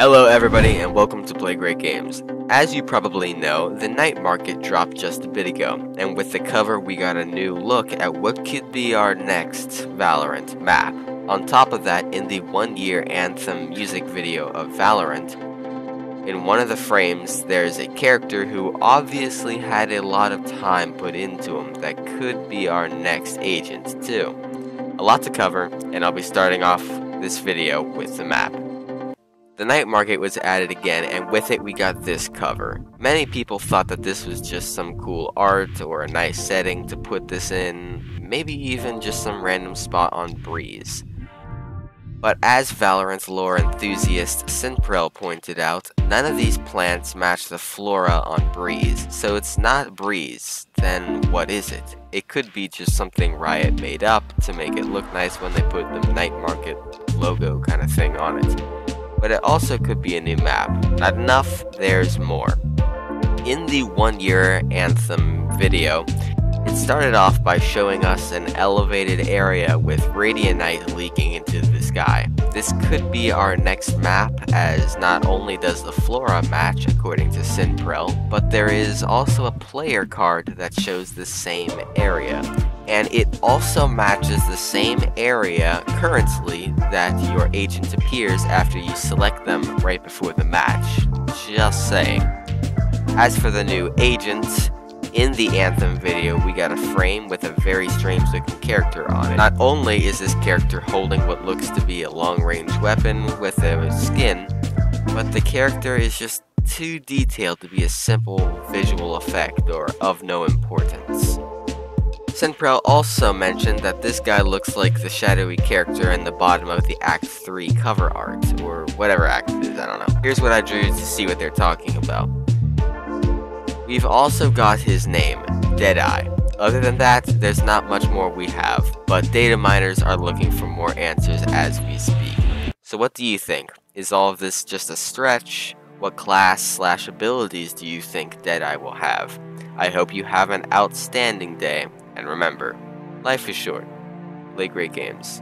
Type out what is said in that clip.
Hello everybody and welcome to Play Great Games. As you probably know, the night market dropped just a bit ago, and with the cover we got a new look at what could be our next Valorant map. On top of that, in the one year anthem music video of Valorant, in one of the frames there's a character who obviously had a lot of time put into him that could be our next agent too. A lot to cover, and I'll be starting off this video with the map. The night market was added again, and with it we got this cover. Many people thought that this was just some cool art or a nice setting to put this in, maybe even just some random spot on Breeze. But as Valorant's lore enthusiast Cynprel pointed out, none of these plants match the flora on Breeze, so it's not Breeze, then what is it? It could be just something Riot made up to make it look nice when they put the night market logo kind of thing on it but it also could be a new map. Not enough, there's more. In the one year anthem video, it started off by showing us an elevated area with radianite leaking into the sky. This could be our next map as not only does the flora match according to Cynprel, but there is also a player card that shows the same area and it also matches the same area currently that your agent appears after you select them right before the match. Just saying. As for the new agent, in the Anthem video, we got a frame with a very strange looking character on it. Not only is this character holding what looks to be a long range weapon with a skin, but the character is just too detailed to be a simple visual effect or of no importance. Cynprel also mentioned that this guy looks like the shadowy character in the bottom of the Act 3 cover art, or whatever act it is, I don't know. Here's what I drew to see what they're talking about. We've also got his name, Deadeye. Other than that, there's not much more we have, but data miners are looking for more answers as we speak. So what do you think? Is all of this just a stretch? What class slash abilities do you think Deadeye will have? I hope you have an outstanding day, and remember, life is short. Play great games.